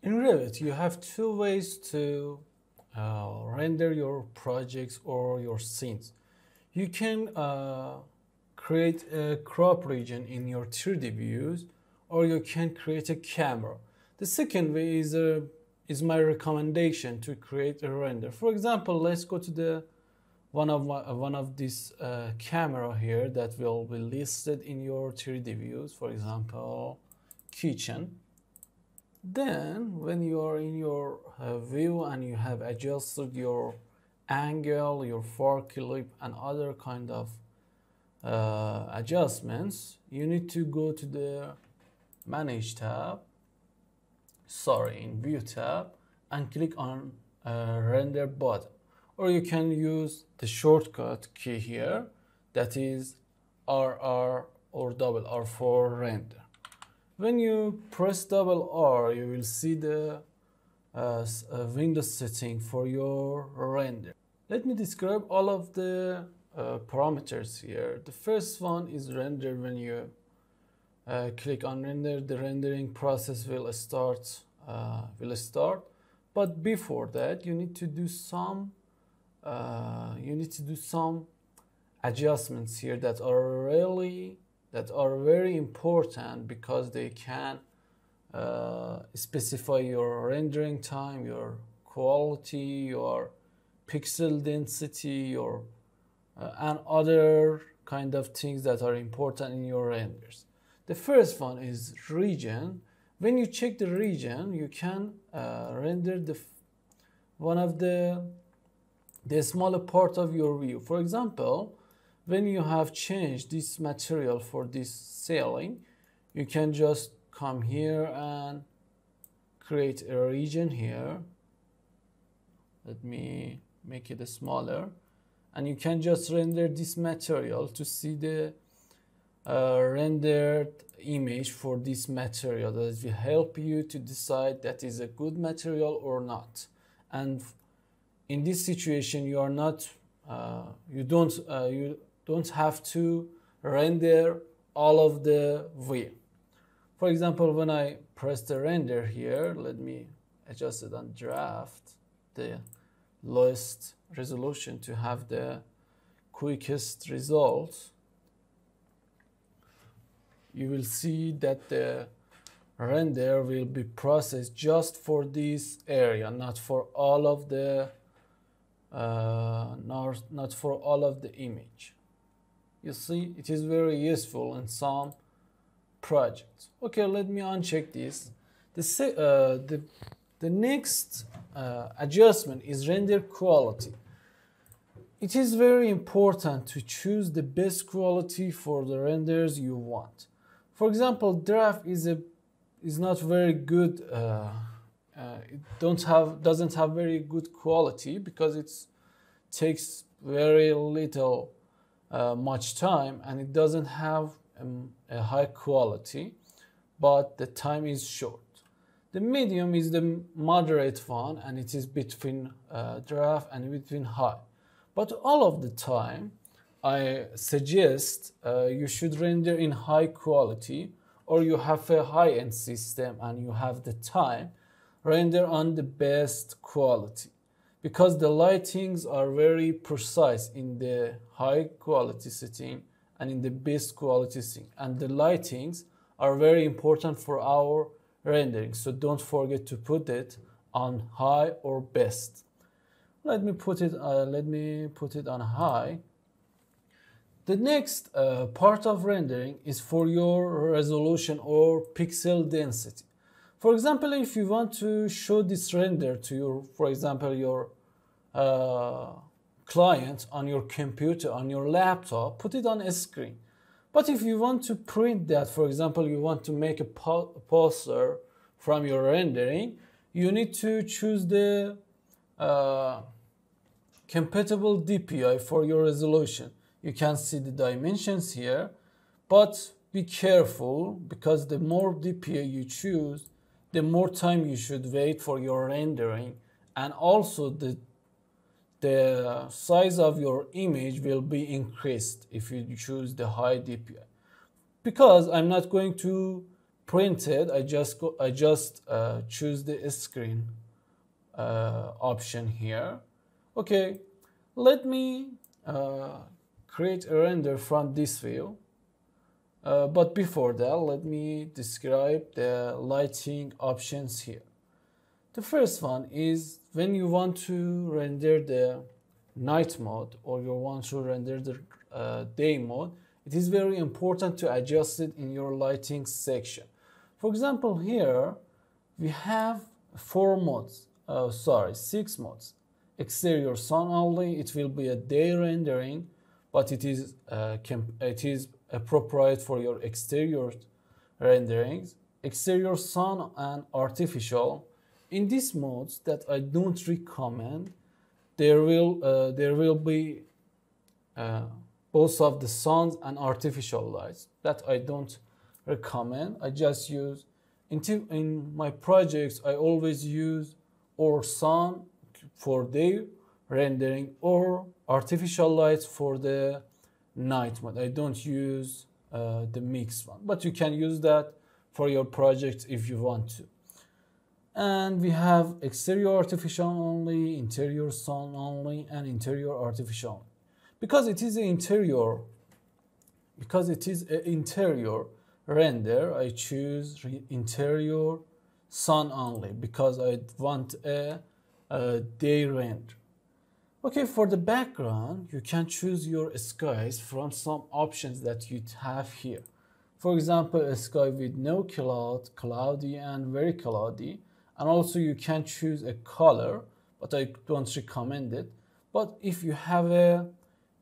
In Revit, you have two ways to uh, render your projects or your scenes. You can uh, create a crop region in your 3D views or you can create a camera. The second way is, uh, is my recommendation to create a render. For example, let's go to the one of my, one of this uh, camera here that will be listed in your 3D views. For example, kitchen. Then when you are in your uh, view and you have adjusted your angle, your far clip and other kind of uh, adjustments, you need to go to the manage tab, sorry, in view tab and click on uh, render button. Or you can use the shortcut key here that is RR or double R for render. When you press double R, you will see the uh, uh, Windows setting for your render. Let me describe all of the uh, parameters here. The first one is render when you uh, click on render, the rendering process will start, uh, will start. But before that, you need to do some, uh, you need to do some adjustments here that are really that are very important because they can uh, specify your rendering time, your quality, your pixel density, your uh, and other kind of things that are important in your renders. The first one is region. When you check the region, you can uh, render the one of the the smaller part of your view. For example, when you have changed this material for this ceiling you can just come here and create a region here. Let me make it smaller. And you can just render this material to see the uh, rendered image for this material. That will help you to decide that is a good material or not? And in this situation you are not uh, you don't uh, you don't have to render all of the view. For example, when I press the render here, let me adjust it on draft, the lowest resolution to have the quickest result. You will see that the render will be processed just for this area, not for all of the, uh, not, not for all of the image you see it is very useful in some projects. Okay let me uncheck this. The, uh, the, the next uh, adjustment is render quality. It is very important to choose the best quality for the renders you want. For example draft is a is not very good uh, uh it don't have doesn't have very good quality because it takes very little uh, much time and it doesn't have um, a high quality but the time is short. The medium is the moderate one and it is between uh, draft and between high. But all of the time I suggest uh, you should render in high quality or you have a high-end system and you have the time render on the best quality because the lightings are very precise in the high quality setting and in the best quality setting. And the lightings are very important for our rendering. So don't forget to put it on high or best. Let me put it uh, let me put it on high. The next uh, part of rendering is for your resolution or pixel density for example, if you want to show this render to your, for example, your uh, client on your computer, on your laptop, put it on a screen. But if you want to print that, for example, you want to make a poster from your rendering, you need to choose the uh, compatible DPI for your resolution. You can see the dimensions here, but be careful because the more DPI you choose, the more time you should wait for your rendering and also the the size of your image will be increased if you choose the high DPI. Because I'm not going to printed I just go I just uh, choose the screen uh, option here okay let me uh, create a render from this view uh, but before that let me describe the lighting options here. The first one is when you want to render the night mode or you want to render the uh, day mode it is very important to adjust it in your lighting section. For example here we have four modes uh, sorry six modes. Exterior sun only it will be a day rendering but it is uh, it is appropriate for your exterior renderings exterior sun and artificial. In these modes that I don't recommend there will uh, there will be uh, both of the suns and artificial lights that I don't recommend. I just use in, in my projects I always use or sun for day rendering or artificial lights for the night mode. I don't use uh, the mix one, but you can use that for your project if you want to. And we have exterior artificial only, interior sun only, and interior artificial. Because it is an interior, because it is an interior render, I choose interior sun only because I want a, a day render. Okay, for the background, you can choose your skies from some options that you have here. For example, a sky with no cloud, cloudy and very cloudy. And also you can choose a color, but I don't recommend it. But if you have a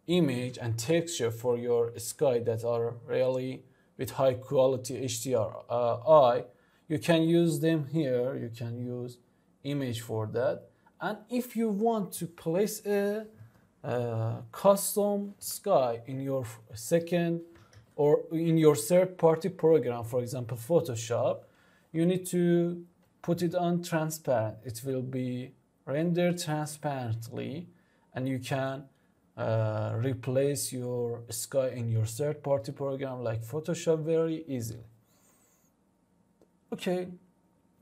image and texture for your sky that are really with high quality HDRI, uh, you can use them here. You can use image for that and if you want to place a, a custom sky in your second or in your third party program, for example, Photoshop, you need to put it on transparent. It will be rendered transparently and you can uh, replace your sky in your third party program like Photoshop very easily. Okay,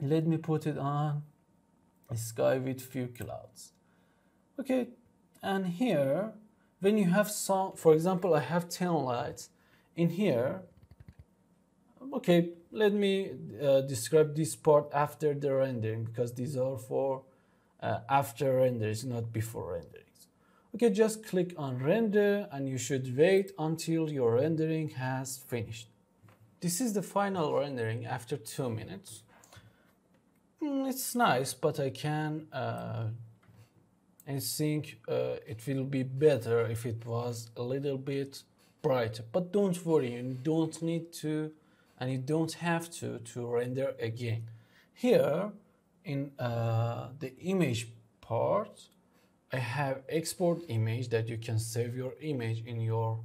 let me put it on sky with few clouds. Okay, and here, when you have some, for example, I have 10 lights. In here, okay, let me uh, describe this part after the rendering because these are for uh, after renders, not before renderings. Okay, just click on render and you should wait until your rendering has finished. This is the final rendering after two minutes. Mm, it's nice, but I can uh, I think uh, it will be better if it was a little bit brighter. But don't worry, you don't need to and you don't have to to render again. Here in uh, the image part, I have export image that you can save your image in your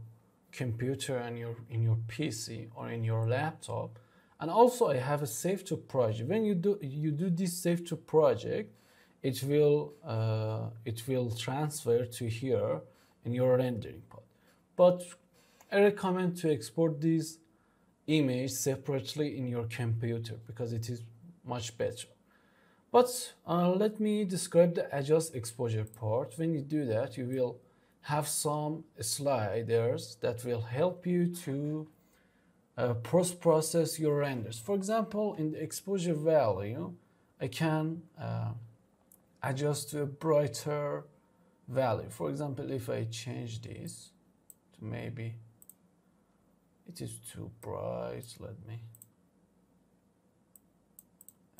computer and your in your PC or in your laptop and also I have a save to project. When you do you do this save to project, it will uh, it will transfer to here in your rendering pod. But I recommend to export this image separately in your computer because it is much better. But uh, let me describe the adjust exposure part. When you do that, you will have some sliders that will help you to uh, post-process your renders. For example, in the exposure value, I can uh, adjust to a brighter value. For example, if I change this to maybe it is too bright, let me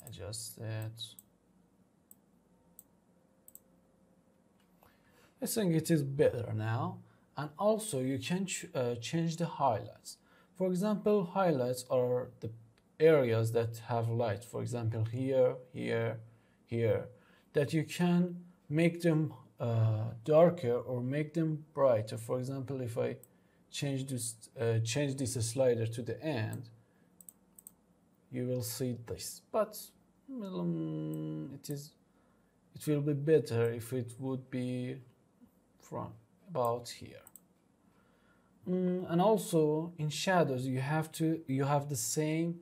adjust it. I think it is better now. And also you can ch uh, change the highlights. For example, highlights are the areas that have light. For example, here, here, here, that you can make them uh, darker or make them brighter. For example, if I change this, uh, change this slider to the end, you will see this. But um, it is, it will be better if it would be from about here. Mm, and also in shadows you have to you have the same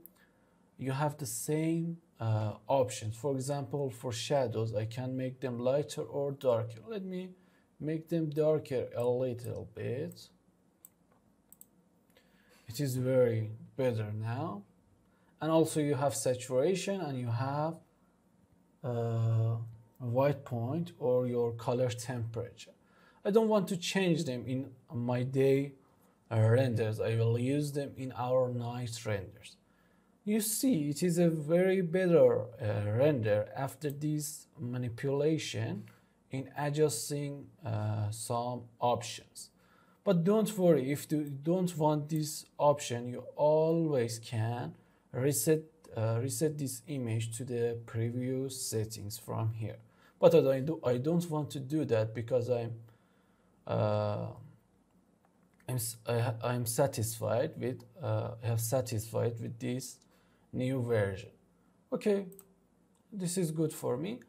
you have the same uh, options. For example, for shadows, I can make them lighter or darker. Let me make them darker a little bit. It is very better now. And also you have saturation and you have uh, white point or your color temperature. I don't want to change them in my day renders. I will use them in our nice renders. You see, it is a very better uh, render after this manipulation in adjusting uh, some options. But don't worry, if you don't want this option, you always can reset, uh, reset this image to the previous settings from here. But I, do, I don't want to do that because I'm, uh, I'm, I, I'm satisfied with, uh, I have satisfied with this new version. Okay, this is good for me.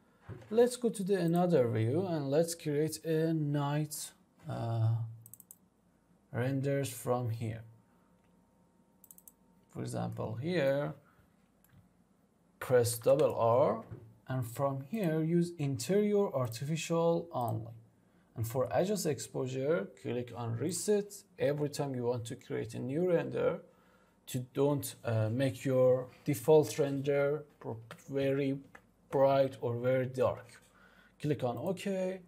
Let's go to the another view and let's create a night uh, renders from here. For example, here, press double R and from here use interior artificial only. And for adjust exposure, click on reset every time you want to create a new render to don't uh, make your default render very bright or very dark. Click on OK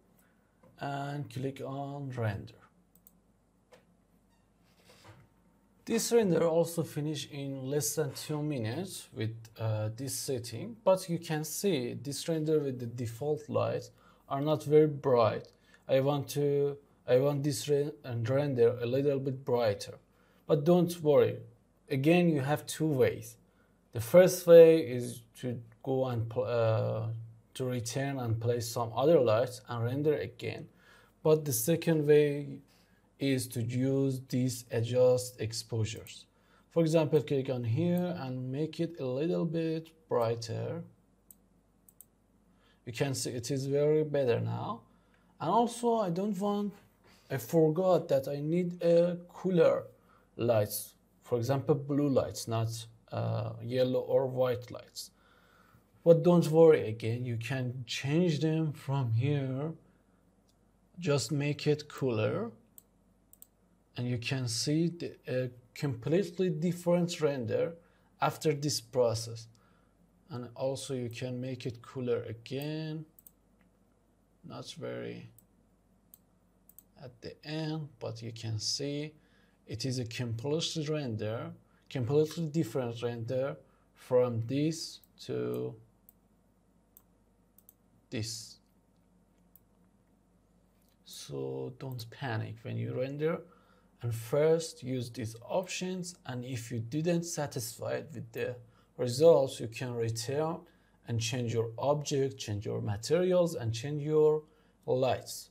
and click on render. This render also finish in less than two minutes with uh, this setting, but you can see this render with the default lights are not very bright. I want to I want this re render a little bit brighter, but don't worry, again, you have two ways. The first way is to go and uh, to return and place some other lights and render again. But the second way is to use these adjust exposures. For example, click on here and make it a little bit brighter. You can see it is very better now. And also I don't want, I forgot that I need a cooler lights for example, blue lights, not uh, yellow or white lights. But don't worry again, you can change them from here. Just make it cooler. And you can see the, a completely different render after this process. And also you can make it cooler again. Not very at the end, but you can see it is a completely render, completely different render from this to this. So don't panic when you render and first use these options and if you didn't satisfied with the results you can return and change your object, change your materials and change your lights.